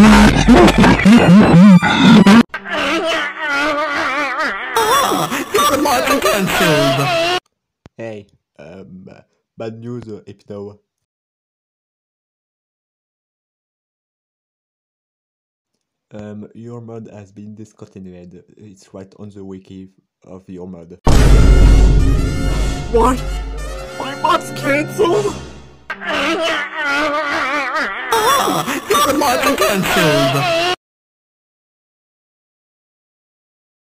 Your mod cancelled. Hey, um, bad news, uh, Um, your mod has been discontinued. It's right on the wiki of your mod. What? My mod's cancelled? Your mod cancelled.